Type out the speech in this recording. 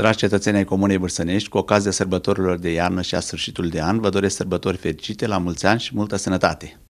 Dragi cetățeni ai Comunei Bârsănești, cu ocazia sărbătorilor de iarnă și a sfârșitul de an, vă doresc sărbători fericite, la mulți ani și multă sănătate!